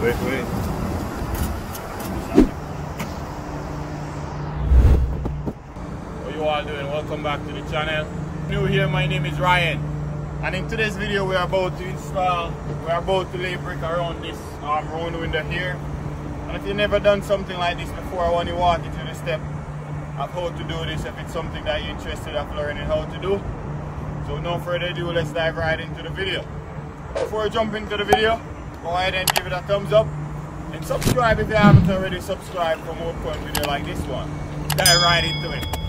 Wait, wait. How you all doing? Welcome back to the channel. New here, my name is Ryan. And in today's video, we are about to install, we are about to lay brick around this um, round window here. And if you've never done something like this before, I want you to walk you through the step of how to do this if it's something that you're interested in learning how to do. So no further ado, let's dive right into the video. Before I jump into the video, go ahead and give it a thumbs up and subscribe if you haven't already subscribed for more fun video like this one. Dive right into it.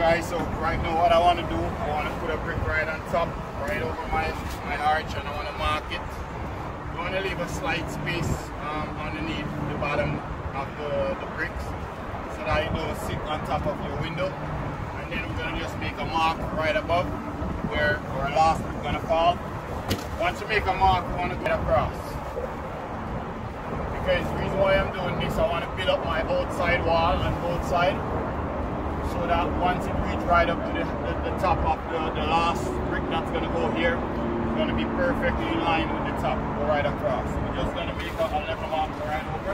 Guys, so right now what I want to do, I want to put a brick right on top, right over my, my arch and I want to mark it. I want to leave a slight space um, underneath the bottom of the, the bricks so that it don't sit on top of your window. And then we're going to just make a mark right above where our last is going to fall. Once you make a mark, we want to get across. Because the reason why I'm doing this, I want to build up my outside wall on both sides so that once it reach right up to the, the, the top of the, the last brick that's going to go here, it's going to be perfectly in line with the top, go right across. So we're just going to make a, a level mark right over.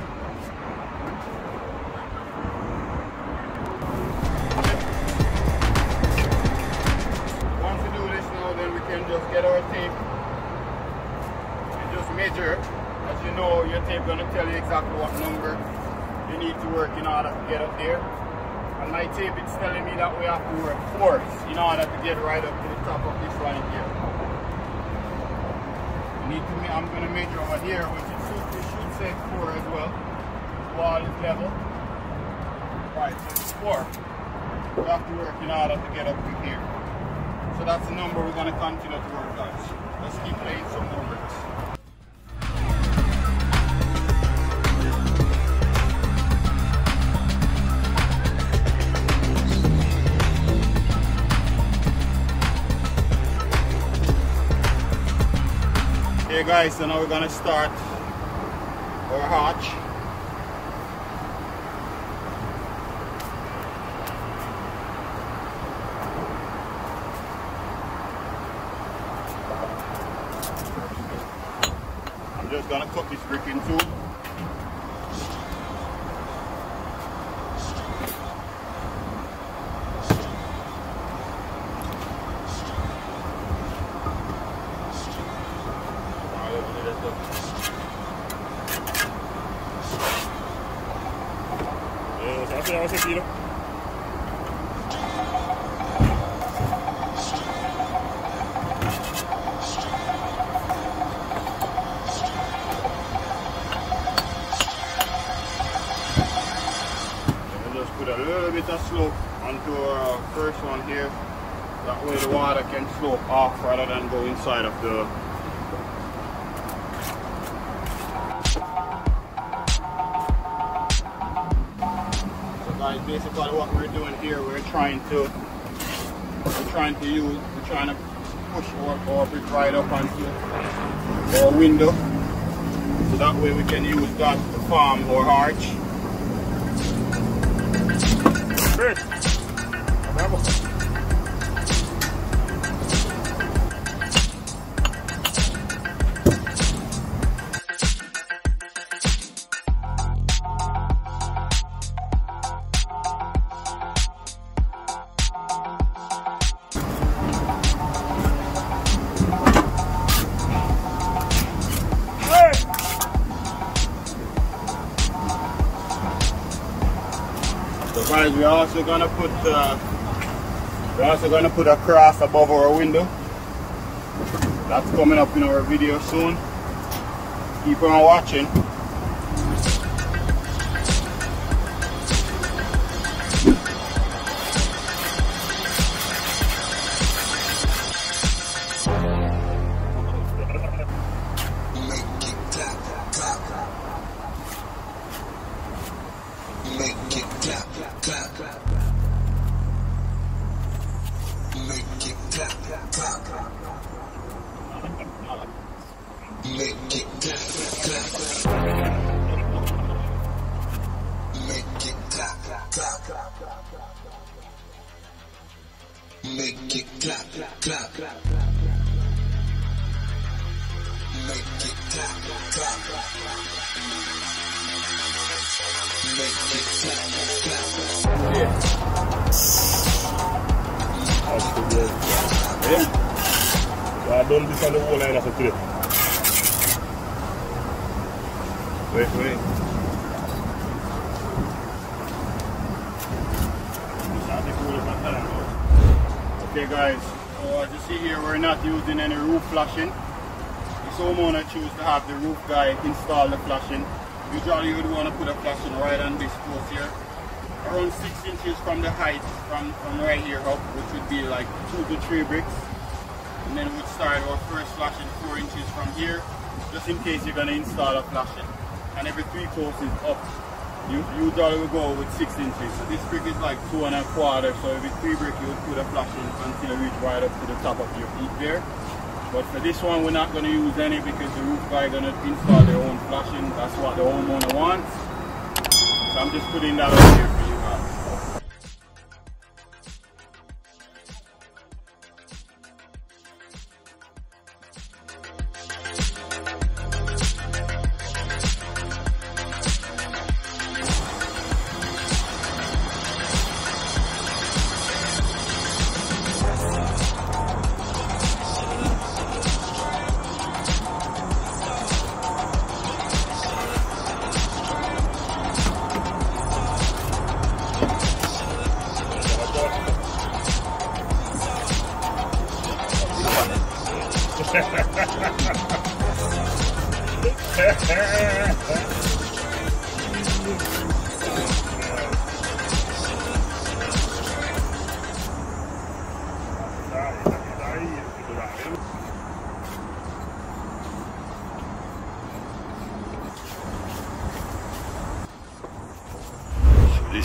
Once we do this now, then we can just get our tape and just measure. As you know, your tape going to tell you exactly what number you need to work in order to get up there. And my tape it's telling me that we have to work fours in order to get right up to the top of this line here. You need to, I'm going to measure over here, which it should, it should say four as well. Wall is level. Right, so it's four. We have to work in order to get up to here. So that's the number we're going to continue to work on. Let's keep playing some more bricks. Okay guys, so now we're gonna start our arch. I'm just gonna cut this brick in two. Eh, se va a tirar ese tiro. And just put a little bit of slope onto our first one here. That way the water can slope off rather than go inside of the So guys, basically what we're doing here, we're trying to we're trying to use we're trying to push our, our brick right up onto our window. So that way we can use that to form our arch. 不认识 guys, we're also gonna put uh, we're also gonna put a cross above our window. That's coming up in our video soon. Keep on watching. I done this the whole line of today. Wait, wait. Okay guys, so as you see here we're not using any roof flashing. This homeowner choose to have the roof guy install the flashing. Usually you would want to put a flashing right on this post here. Around 6 inches from the height, from, from right here up, which would be like 2 to 3 bricks. And then we'd start our first flashing 4 inches from here, just in case you're going to install a flashing. And every 3 posts is up you usually will go with six inches. So this brick is like two and a quarter. So every three brick you would put a flashing until you reach right up to the top of your peak there. But for this one we're not going to use any because the roof guy going to install their own flashing. That's what the homeowner wants. So I'm just putting that out here for you guys.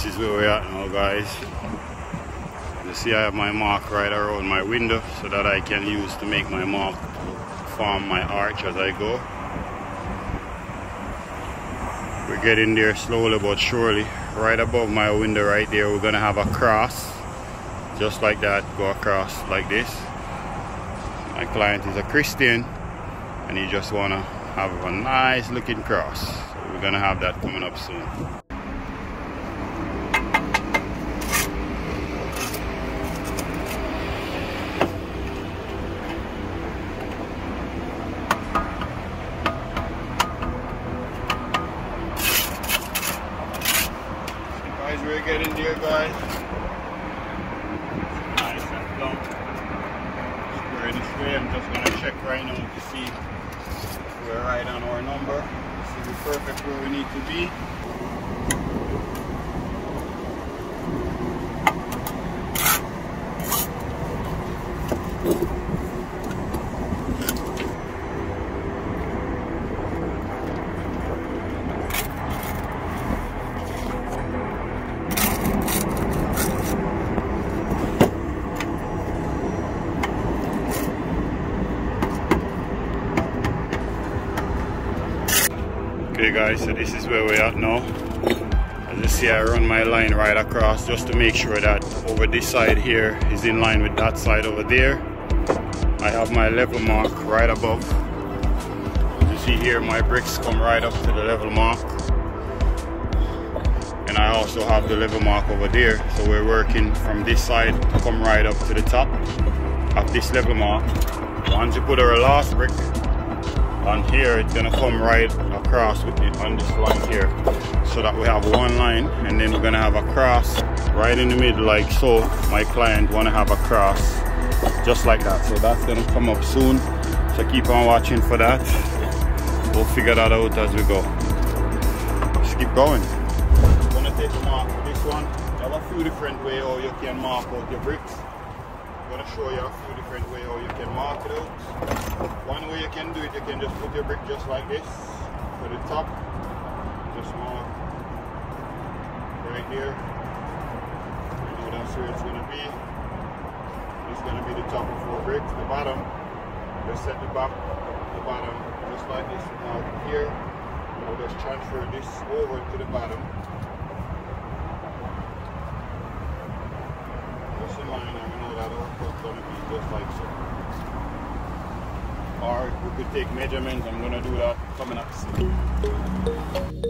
This is where we're at now guys. You see I have my mark right around my window so that I can use to make my mark to form my arch as I go. We're getting there slowly but surely. Right above my window right there we're gonna have a cross. Just like that, go across like this. My client is a Christian and he just wanna have a nice looking cross. So we're gonna have that coming up soon. Guys, we're getting there, guys. Nice. We're this way. I'm just gonna check right now to see if we're right on our number. See we're perfect where we need to be. Okay guys, so this is where we're at now. As you see I run my line right across just to make sure that over this side here is in line with that side over there. I have my level mark right above. As you see here my bricks come right up to the level mark. And I also have the level mark over there. So we're working from this side to come right up to the top of this level mark. Once you put our last brick on here it's gonna come right across with it on this line here. So that we have one line and then we're gonna have a cross right in the middle like so. My client want to have a cross just like that. So that's gonna come up soon. So keep on watching for that. We'll figure that out as we go. Just keep going. I'm gonna take a mark for this one? You have a few different way how you can mark out your bricks. I'm gonna show you a few different way how you can mark it out. One way you can do it you can just put your brick just like this the top just mark right here You know that's where it's going to be. It's going to be the top of four bricks. The bottom, let's set the back, the bottom, just like this now here. We'll just transfer this over to the bottom. Just in and we know that output's going to be just like so. Or we could take measurements, I'm to do that coming up soon.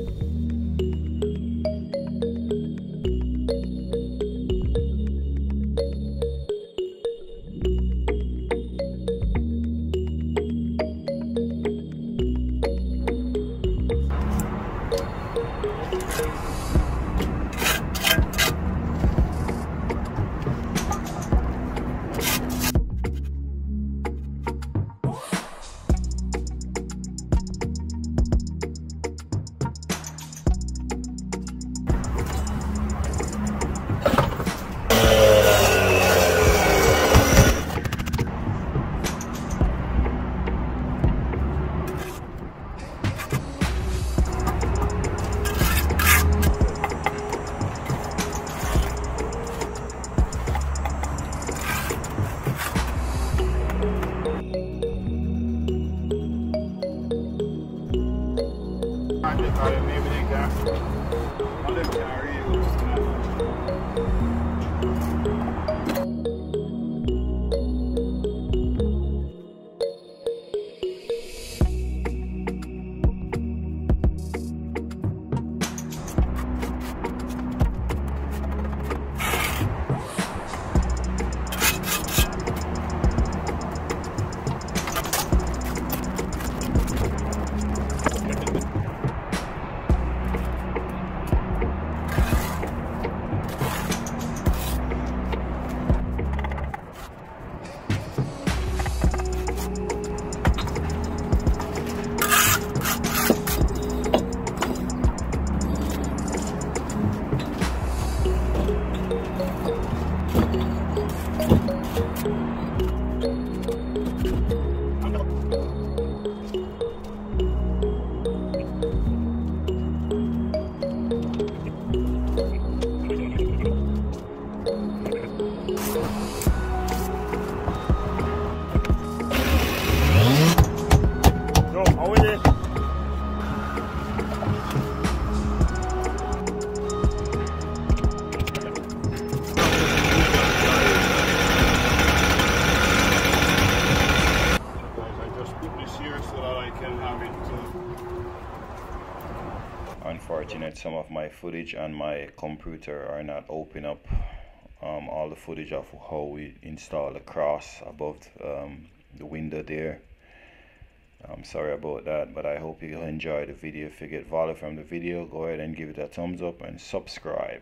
Unfortunate some of my footage on my computer are not open up. Um, all the footage of how we install the cross above um, the window there I'm sorry about that but I hope you enjoy the video. If you get value from the video go ahead and give it a thumbs up and subscribe